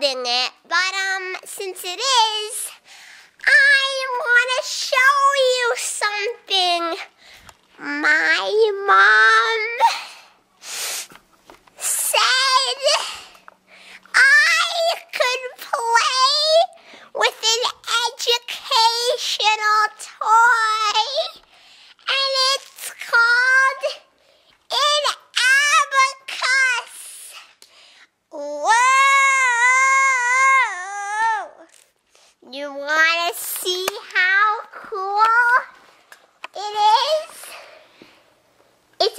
holding it, but um, since it is, I want to show you something. My mom said I could play with an educational toy, and it's called an abacus. Whoa! You want to see how cool it is? It's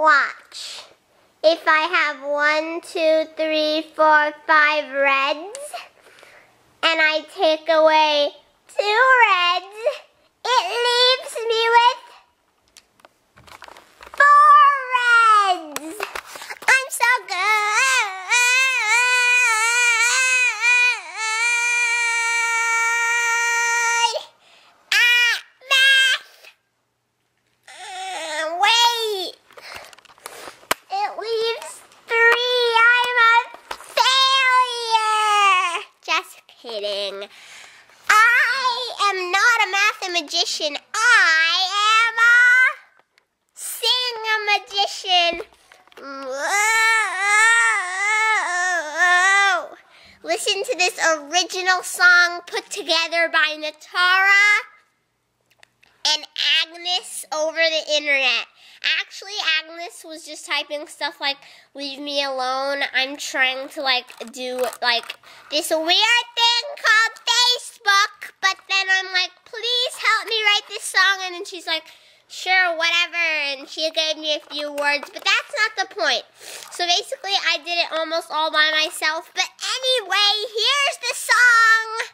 Watch. If I have one, two, three, four, five reds, and I take away two reds, it leaves me with four reds. I'm so good at math. Uh, wait. It leaves three. I'm a failure. Just kidding. I am not a mathematician. I am a sing-a-magician. Whoa. Listen to this original song put together by Natara and Agnes over the internet. Actually, Agnes was just typing stuff like "Leave me alone." I'm trying to like do like this weird thing called Facebook, but then I'm like, "Please help me write this song," and then she's like, "Sure, whatever," and she gave me a few words, but that's not the point. So basically, I did it almost all by myself. But anyway, here's the song.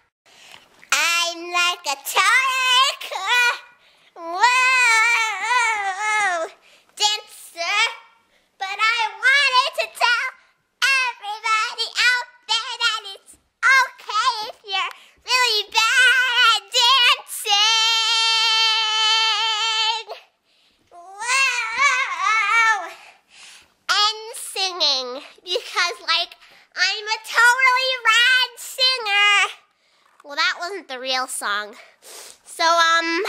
I'm like a. Whoa, dancer. But I wanted to tell everybody out there that it's okay if you're really bad at dancing. Whoa, and singing because like I'm a totally rad singer. Well, that wasn't the real song. So, um,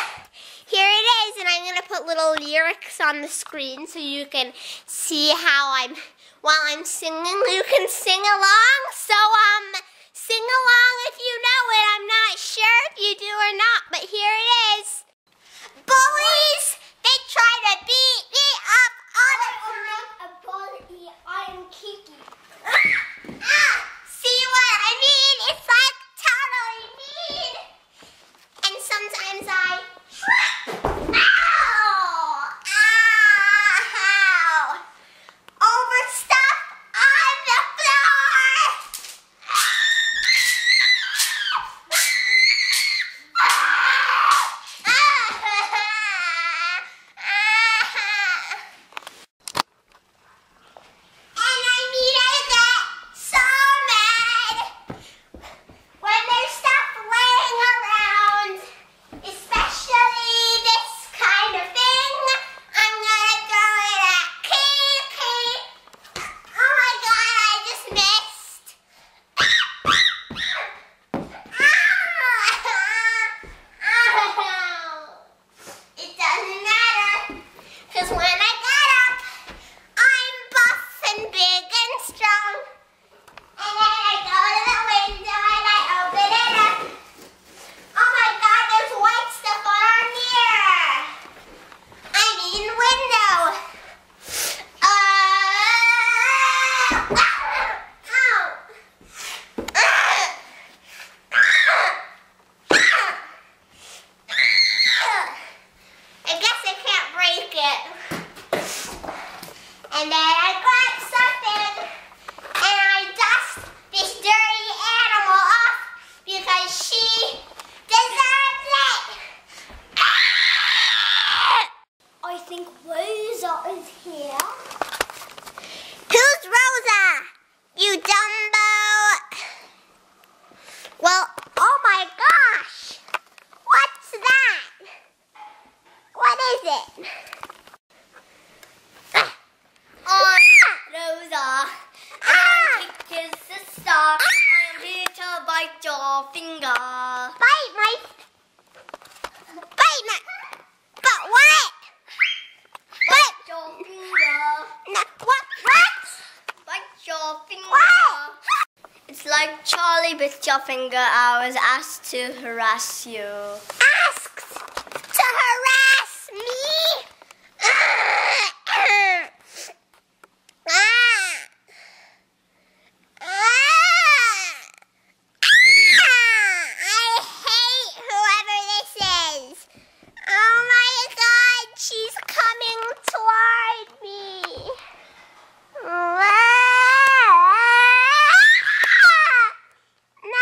here it is, and I'm going to put little lyrics on the screen so you can see how I'm, while I'm singing, you can sing along. So, um, sing along if you know it. I'm not sure if you do or not, but here it is. Bullies, they try to beat me up on a bully. I am Keke. Ah, see what I mean? It's like totally mean. And sometimes I trip. Ow! Ow! Bit your finger. I was asked to harass you. Asked to harass me. I hate whoever this is. Oh my god, she's coming toward me. No!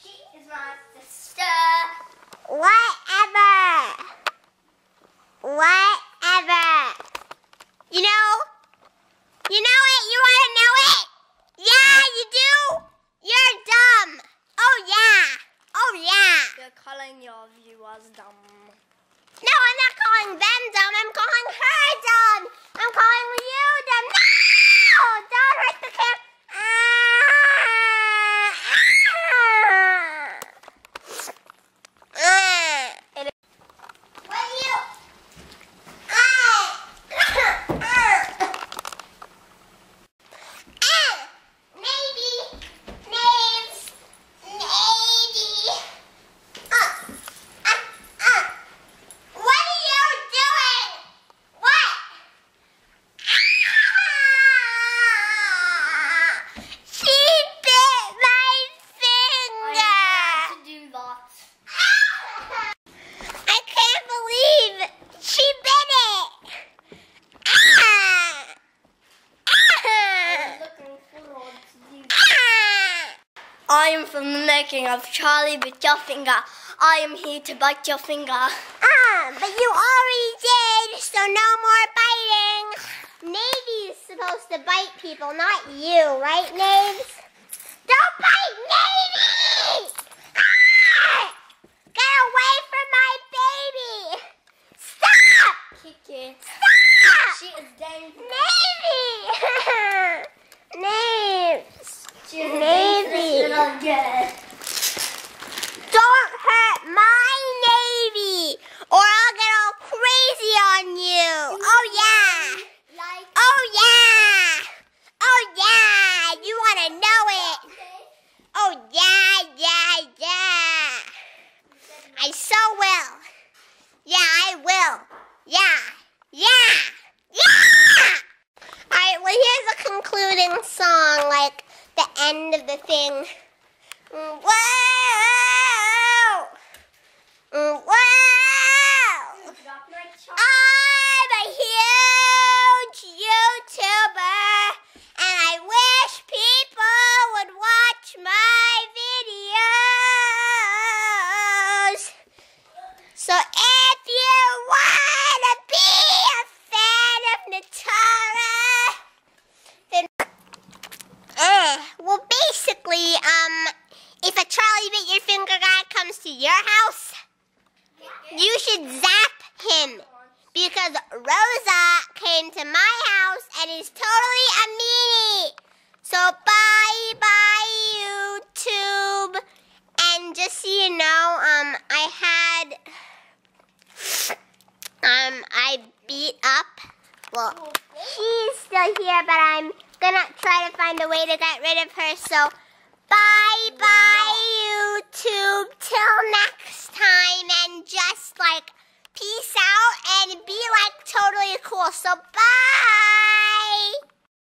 She is my sister. Whatever. Whatever. You know? You know it? You want to know it? Yeah, you do? You're dumb. Oh, yeah. Oh, yeah. You're calling your viewers dumb. No, I'm not calling them dumb. I'm calling her dumb. I'm calling you dumb. No! Don't hurt the camera. What are you? Maybe, names, maybe. Uh, uh, uh. What are you doing? What? Ah! She bit my I finger. had to do that. I can't believe she bit it. Ah! I Ah! was looking forward to do Ah! I am from the making of Charlie bit your finger. I am here to bite your finger. Ah, but you already did, so no more biting. Navy is supposed to bite people, not you, right, Naves? Don't bite Navy! Ah! Get away from my baby! Stop! Kick it. Stop! She is dangerous. Navy! Naves! She is Navy. dangerous little girl. Don't hurt my Navy, or I'll get all crazy on you. Oh, yeah. Like Oh yeah! Oh yeah! You wanna know it? Oh yeah, yeah, yeah! I so will. Yeah, I will. Yeah, yeah, yeah! Alright, well here's a concluding song, like the end of the thing. Mm, Whoa! Mm, Whoa! drop my chocolate. I'm a huge YouTuber, and I wish people would watch my videos. So if you want to be a fan of Natara, then uh, well, basically, um, if a Charlie bit your finger guy comes to your house, you should zap him because Rosa came to my house and is totally a meanie. So bye bye YouTube. And just so you know, um, I had um I beat up. Well, she's still here, but I'm gonna try to find a way to get rid of her. So bye bye YouTube. Till next time, and just like peace out and be like totally cool. So, bye.